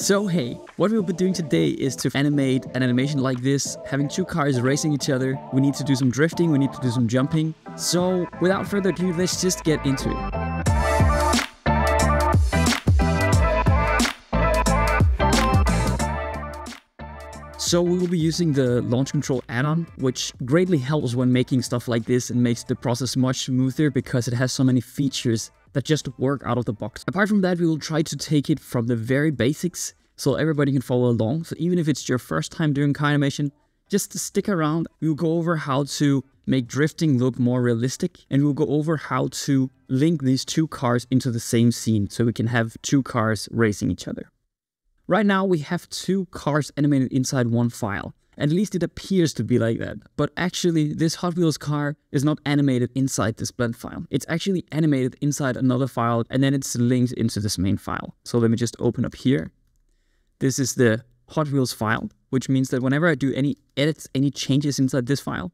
So hey, what we'll be doing today is to animate an animation like this, having two cars racing each other. We need to do some drifting, we need to do some jumping. So without further ado, let's just get into it. So we will be using the launch control add-on, which greatly helps when making stuff like this and makes the process much smoother because it has so many features that just work out of the box. Apart from that, we will try to take it from the very basics so everybody can follow along. So even if it's your first time doing animation, just stick around. We'll go over how to make drifting look more realistic and we'll go over how to link these two cars into the same scene so we can have two cars racing each other. Right now we have two cars animated inside one file. At least it appears to be like that. But actually this Hot Wheels car is not animated inside this blend file. It's actually animated inside another file and then it's linked into this main file. So let me just open up here. This is the Hot Wheels file, which means that whenever I do any edits, any changes inside this file,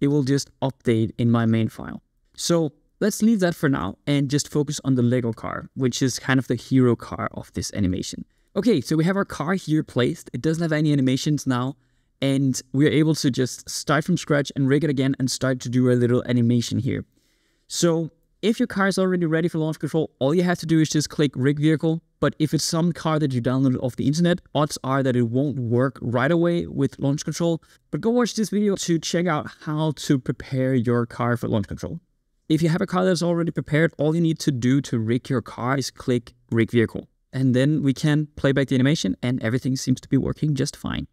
it will just update in my main file. So let's leave that for now and just focus on the Lego car, which is kind of the hero car of this animation. Okay, so we have our car here placed. It doesn't have any animations now. And we're able to just start from scratch and rig it again and start to do a little animation here. So if your car is already ready for launch control, all you have to do is just click rig vehicle. But if it's some car that you downloaded off the internet, odds are that it won't work right away with launch control. But go watch this video to check out how to prepare your car for launch control. If you have a car that's already prepared, all you need to do to rig your car is click rig vehicle and then we can play back the animation and everything seems to be working just fine.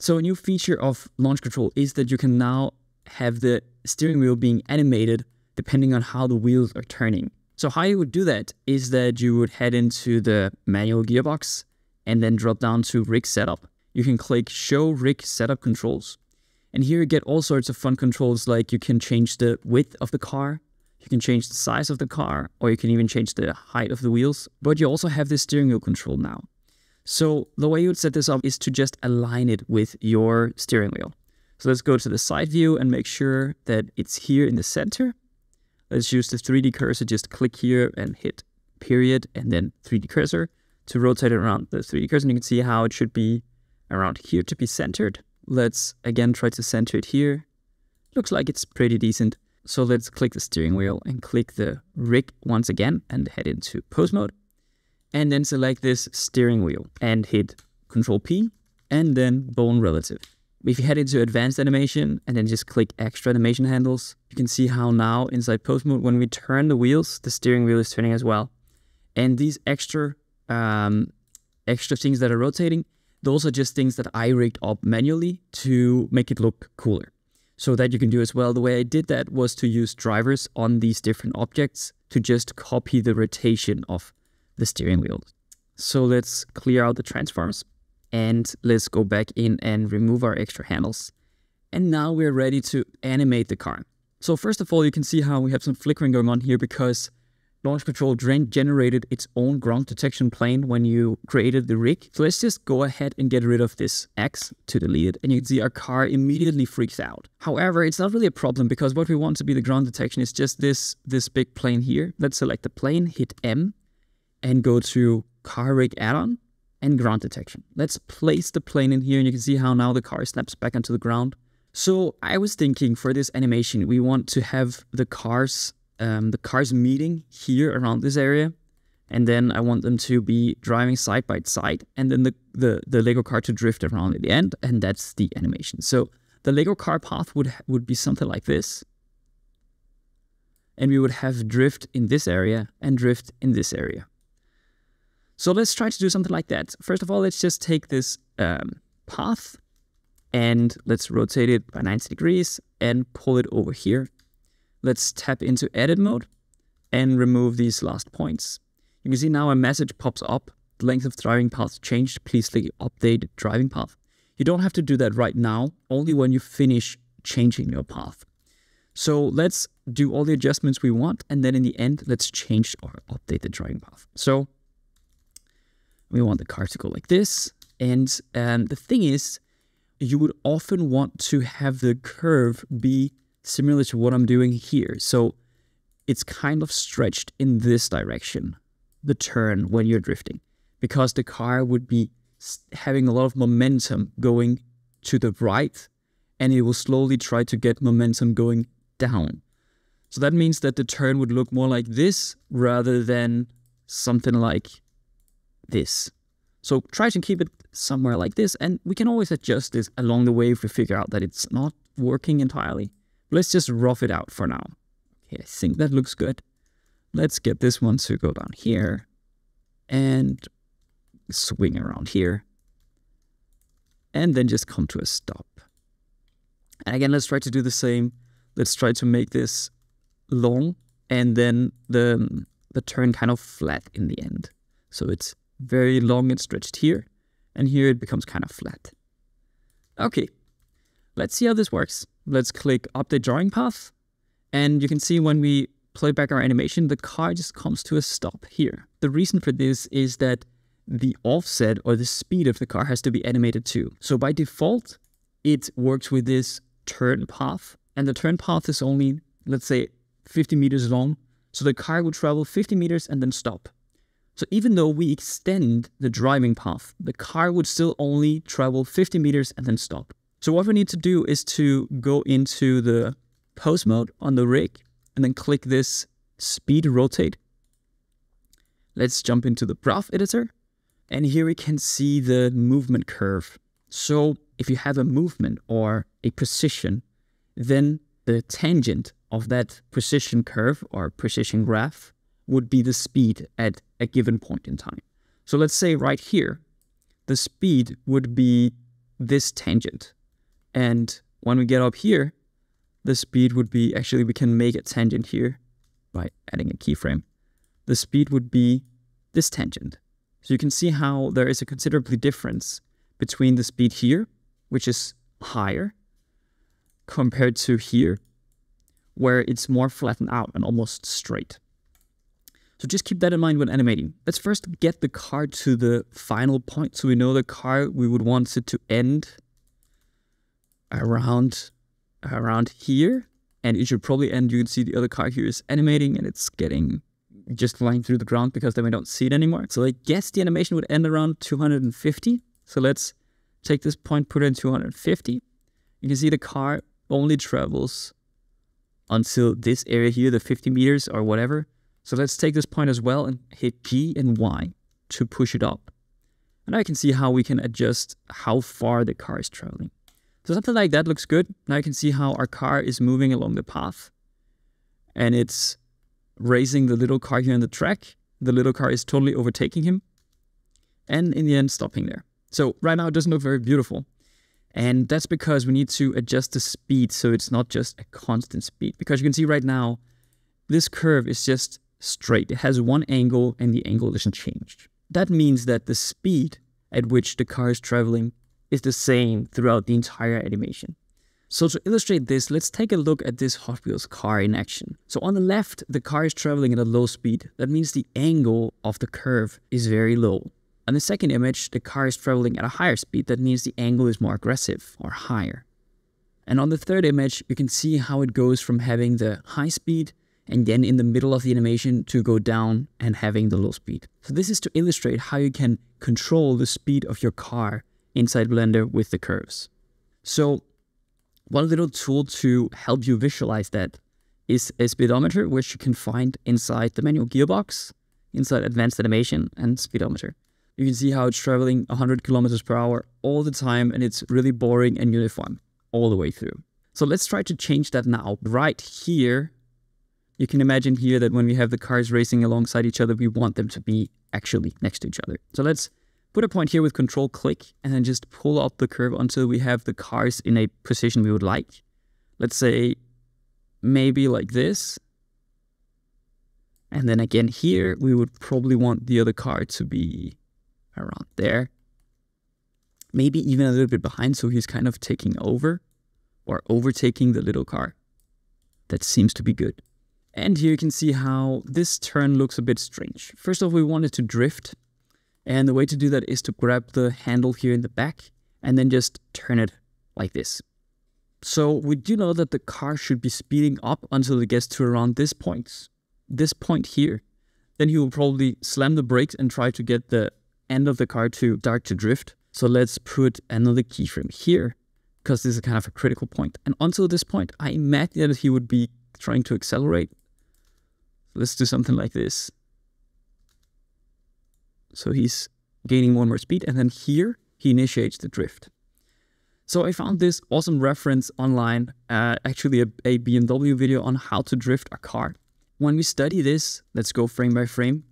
So a new feature of launch control is that you can now have the steering wheel being animated depending on how the wheels are turning. So how you would do that is that you would head into the manual gearbox and then drop down to rig setup. You can click show rig setup controls. And here you get all sorts of fun controls like you can change the width of the car, you can change the size of the car, or you can even change the height of the wheels, but you also have the steering wheel control now. So the way you would set this up is to just align it with your steering wheel. So let's go to the side view and make sure that it's here in the center. Let's use the 3D cursor, just click here and hit period and then 3D cursor to rotate it around the 3D cursor. And you can see how it should be around here to be centered. Let's again try to center it here. Looks like it's pretty decent. So let's click the steering wheel and click the rig once again and head into pose mode. And then select this steering wheel and hit Control P and then bone relative. If you head into advanced animation and then just click extra animation handles, you can see how now inside pose mode, when we turn the wheels, the steering wheel is turning as well. And these extra, um, extra things that are rotating, those are just things that I rigged up manually to make it look cooler. So that you can do as well. The way I did that was to use drivers on these different objects to just copy the rotation of the steering wheel. So let's clear out the transforms and let's go back in and remove our extra handles. And now we're ready to animate the car. So first of all, you can see how we have some flickering going on here because Launch Control drain generated its own ground detection plane when you created the rig. So let's just go ahead and get rid of this X to delete it. And you can see our car immediately freaks out. However, it's not really a problem because what we want to be the ground detection is just this, this big plane here. Let's select the plane, hit M, and go to car rig add-on and ground detection. Let's place the plane in here and you can see how now the car snaps back onto the ground. So I was thinking for this animation, we want to have the cars um, the cars meeting here around this area. And then I want them to be driving side by side and then the, the, the Lego car to drift around at the end. And that's the animation. So the Lego car path would, would be something like this. And we would have drift in this area and drift in this area. So let's try to do something like that. First of all, let's just take this um, path and let's rotate it by 90 degrees and pull it over here Let's tap into edit mode and remove these last points. You can see now a message pops up. The length of driving path changed. Please click update driving path. You don't have to do that right now, only when you finish changing your path. So let's do all the adjustments we want. And then in the end, let's change or update the driving path. So we want the car to go like this. And um, the thing is, you would often want to have the curve be similar to what I'm doing here. So it's kind of stretched in this direction, the turn when you're drifting. because the car would be having a lot of momentum going to the right and it will slowly try to get momentum going down. So that means that the turn would look more like this rather than something like this. So try to keep it somewhere like this and we can always adjust this along the way if we figure out that it's not working entirely. Let's just rough it out for now. Okay, I think that looks good. Let's get this one to go down here and swing around here and then just come to a stop. And again, let's try to do the same. Let's try to make this long and then the, the turn kind of flat in the end. So it's very long and stretched here, and here it becomes kind of flat. Okay, let's see how this works. Let's click Update Driving Path, and you can see when we play back our animation, the car just comes to a stop here. The reason for this is that the offset or the speed of the car has to be animated too. So by default, it works with this turn path, and the turn path is only, let's say, 50 meters long. So the car will travel 50 meters and then stop. So even though we extend the driving path, the car would still only travel 50 meters and then stop. So what we need to do is to go into the pose mode on the rig and then click this speed rotate. Let's jump into the graph editor and here we can see the movement curve. So if you have a movement or a position, then the tangent of that position curve or position graph would be the speed at a given point in time. So let's say right here, the speed would be this tangent. And when we get up here, the speed would be, actually we can make a tangent here by adding a keyframe. The speed would be this tangent. So you can see how there is a considerably difference between the speed here, which is higher, compared to here, where it's more flattened out and almost straight. So just keep that in mind when animating. Let's first get the car to the final point so we know the car we would want it to end around around here. And it should probably end, you can see the other car here is animating and it's getting just flying through the ground because then we don't see it anymore. So I guess the animation would end around 250. So let's take this point, put it in 250. You can see the car only travels until this area here, the 50 meters or whatever. So let's take this point as well and hit G and Y to push it up. And I can see how we can adjust how far the car is traveling. So something like that looks good. Now you can see how our car is moving along the path. And it's racing the little car here on the track. The little car is totally overtaking him. And in the end, stopping there. So right now it doesn't look very beautiful. And that's because we need to adjust the speed so it's not just a constant speed. Because you can see right now, this curve is just straight. It has one angle and the angle isn't changed. That means that the speed at which the car is traveling is the same throughout the entire animation. So to illustrate this, let's take a look at this Hot Wheels car in action. So on the left, the car is traveling at a low speed. That means the angle of the curve is very low. On the second image, the car is traveling at a higher speed. That means the angle is more aggressive or higher. And on the third image, you can see how it goes from having the high speed and then in the middle of the animation to go down and having the low speed. So this is to illustrate how you can control the speed of your car inside Blender with the curves. So one little tool to help you visualize that is a speedometer, which you can find inside the manual gearbox, inside advanced animation and speedometer. You can see how it's traveling 100 kilometers per hour all the time and it's really boring and uniform all the way through. So let's try to change that now. Right here, you can imagine here that when we have the cars racing alongside each other, we want them to be actually next to each other. So let's put a point here with control click and then just pull up the curve until we have the cars in a position we would like. Let's say maybe like this. And then again here, we would probably want the other car to be around there. Maybe even a little bit behind so he's kind of taking over or overtaking the little car. That seems to be good. And here you can see how this turn looks a bit strange. First off, we wanted to drift. And the way to do that is to grab the handle here in the back and then just turn it like this. So we do know that the car should be speeding up until it gets to around this point, this point here. Then he will probably slam the brakes and try to get the end of the car to start to drift. So let's put another keyframe here because this is kind of a critical point. And until this point, I imagine that he would be trying to accelerate. Let's do something like this. So he's gaining and more speed. And then here, he initiates the drift. So I found this awesome reference online, uh, actually a, a BMW video on how to drift a car. When we study this, let's go frame by frame,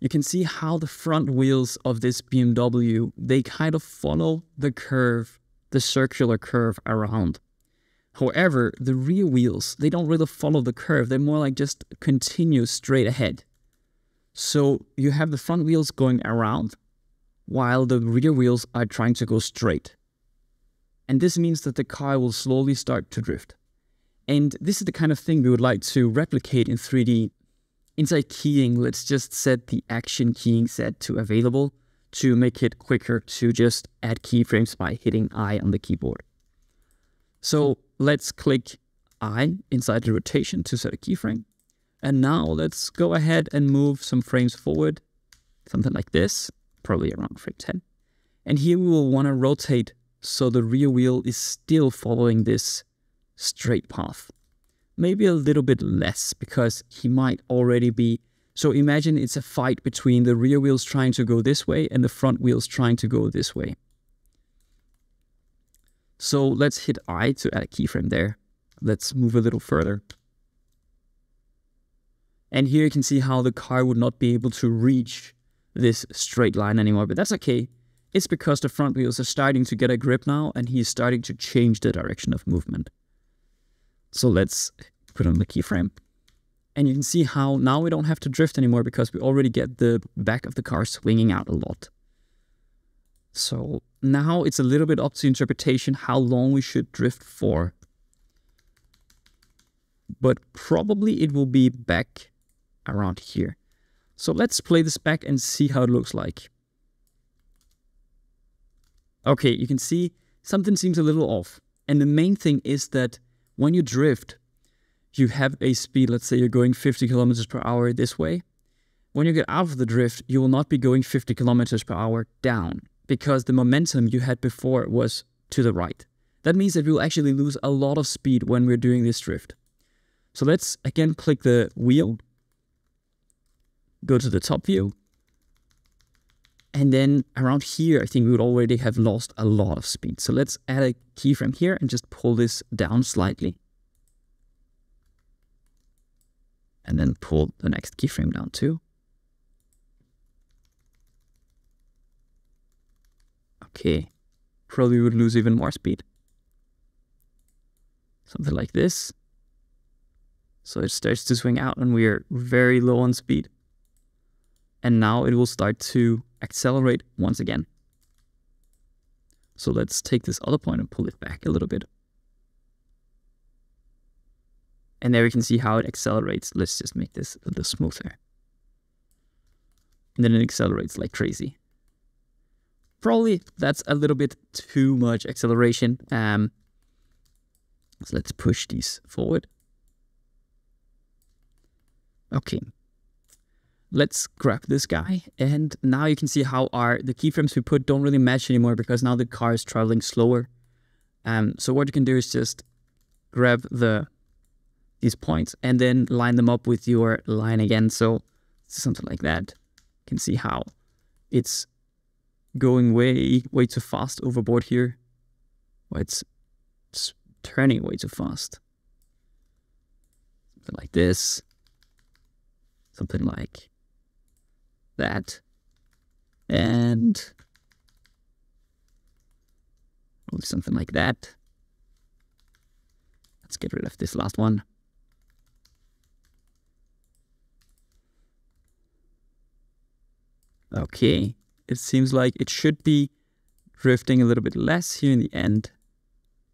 you can see how the front wheels of this BMW, they kind of follow the curve, the circular curve around. However, the rear wheels, they don't really follow the curve. They're more like just continue straight ahead. So you have the front wheels going around while the rear wheels are trying to go straight. And this means that the car will slowly start to drift. And this is the kind of thing we would like to replicate in 3D. Inside keying, let's just set the action keying set to available to make it quicker to just add keyframes by hitting I on the keyboard. So let's click I inside the rotation to set a keyframe. And now let's go ahead and move some frames forward, something like this probably around frame 10. And here we will want to rotate so the rear wheel is still following this straight path. Maybe a little bit less because he might already be. So imagine it's a fight between the rear wheels trying to go this way and the front wheels trying to go this way. So let's hit I to add a keyframe there. Let's move a little further. And here you can see how the car would not be able to reach this straight line anymore, but that's okay. It's because the front wheels are starting to get a grip now and he's starting to change the direction of movement. So let's put on the keyframe. And you can see how now we don't have to drift anymore because we already get the back of the car swinging out a lot. So now it's a little bit up to interpretation how long we should drift for. But probably it will be back around here. So let's play this back and see how it looks like. Okay, you can see something seems a little off. And the main thing is that when you drift, you have a speed, let's say you're going 50 kilometers per hour this way. When you get out of the drift, you will not be going 50 kilometers per hour down because the momentum you had before was to the right. That means that we'll actually lose a lot of speed when we're doing this drift. So let's again click the wheel go to the top view. And then around here, I think we would already have lost a lot of speed. So let's add a keyframe here and just pull this down slightly. And then pull the next keyframe down too. Okay, probably would lose even more speed. Something like this. So it starts to swing out and we're very low on speed and now it will start to accelerate once again. So let's take this other point and pull it back a little bit. And there we can see how it accelerates. Let's just make this a little smoother. And then it accelerates like crazy. Probably that's a little bit too much acceleration. Um, so let's push these forward. Okay, let's grab this guy. And now you can see how our the keyframes we put don't really match anymore because now the car is traveling slower. Um, so what you can do is just grab the these points and then line them up with your line again. So something like that. You can see how it's going way, way too fast overboard here. Well, it's, it's turning way too fast. Something like this. Something like that. And something like that. Let's get rid of this last one. Okay, it seems like it should be drifting a little bit less here in the end.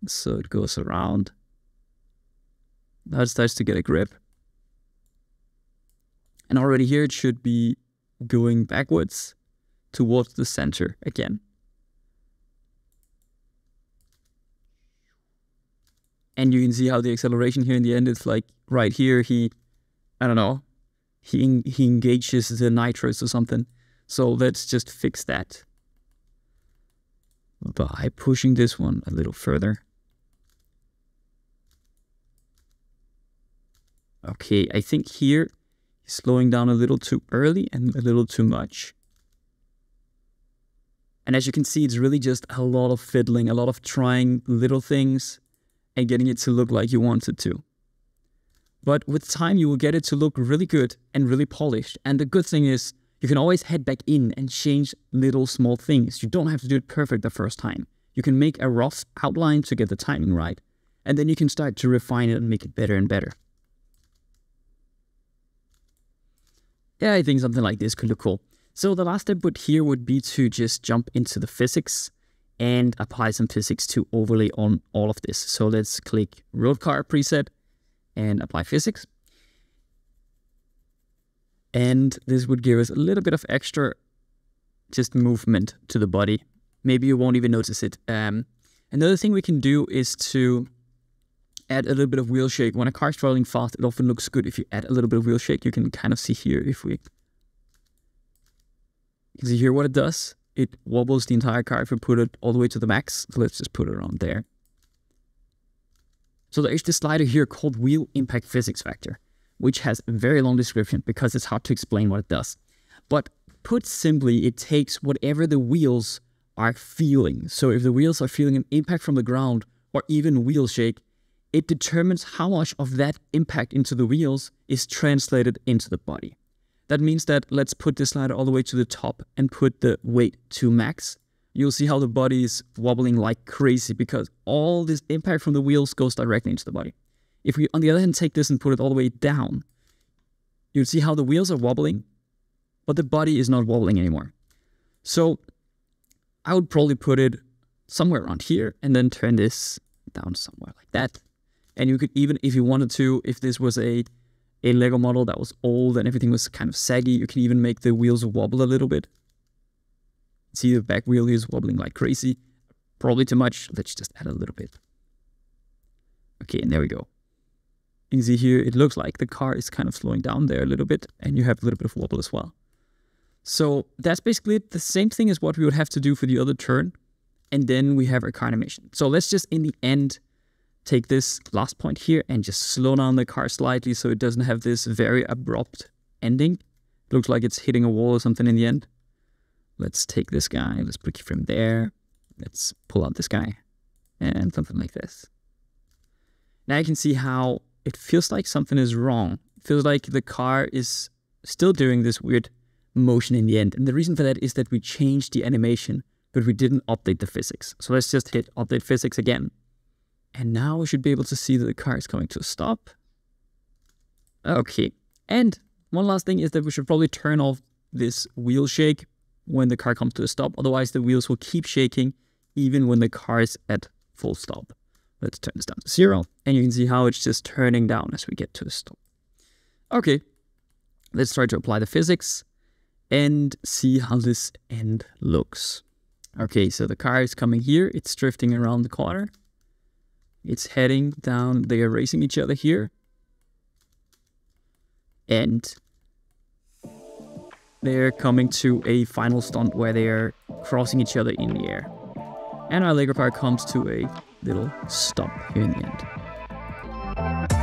So it goes around. Now it starts to get a grip. And already here it should be going backwards towards the center again. And you can see how the acceleration here in the end is like right here. He, I don't know, he he engages the nitrous or something. So let's just fix that by pushing this one a little further. Okay, I think here he's slowing down a little too early and a little too much. And as you can see, it's really just a lot of fiddling, a lot of trying little things and getting it to look like you want it to. But with time, you will get it to look really good and really polished. And the good thing is, you can always head back in and change little small things. You don't have to do it perfect the first time. You can make a rough outline to get the timing right, and then you can start to refine it and make it better and better. Yeah, I think something like this could look cool. So the last step would here would be to just jump into the physics and apply some physics to overlay on all of this. So let's click road car preset and apply physics. And this would give us a little bit of extra just movement to the body. Maybe you won't even notice it. Um, another thing we can do is to add a little bit of wheel shake. When a car is traveling fast, it often looks good if you add a little bit of wheel shake. You can kind of see here if we... Can see here what it does. It wobbles the entire car if we put it all the way to the max. So let's just put it around there. So there's this slider here called Wheel Impact Physics Factor which has a very long description because it's hard to explain what it does. But put simply, it takes whatever the wheels are feeling. So if the wheels are feeling an impact from the ground or even wheel shake, it determines how much of that impact into the wheels is translated into the body. That means that let's put this slider all the way to the top and put the weight to max. You'll see how the body is wobbling like crazy because all this impact from the wheels goes directly into the body. If we, on the other hand, take this and put it all the way down, you'll see how the wheels are wobbling, but the body is not wobbling anymore. So I would probably put it somewhere around here and then turn this down somewhere like that. And you could even, if you wanted to, if this was a, a Lego model that was old and everything was kind of saggy, you can even make the wheels wobble a little bit. See the back wheel is wobbling like crazy. Probably too much. Let's just add a little bit. Okay, and there we go. You can see here, it looks like the car is kind of slowing down there a little bit, and you have a little bit of wobble as well. So that's basically the same thing as what we would have to do for the other turn. And then we have our car animation. So let's just, in the end, take this last point here and just slow down the car slightly so it doesn't have this very abrupt ending. It looks like it's hitting a wall or something in the end. Let's take this guy, let's put it from there. Let's pull out this guy and something like this. Now you can see how it feels like something is wrong. It feels like the car is still doing this weird motion in the end. And the reason for that is that we changed the animation, but we didn't update the physics. So let's just hit update physics again. And now we should be able to see that the car is coming to a stop. Okay. And one last thing is that we should probably turn off this wheel shake when the car comes to a stop. Otherwise, the wheels will keep shaking even when the car is at full stop. Let's turn this down to zero. And you can see how it's just turning down as we get to a stop. Okay, let's try to apply the physics and see how this end looks. Okay, so the car is coming here. It's drifting around the corner. It's heading down. They are racing each other here. And they're coming to a final stunt where they are crossing each other in the air. And our Lego car comes to a little stop here in the end.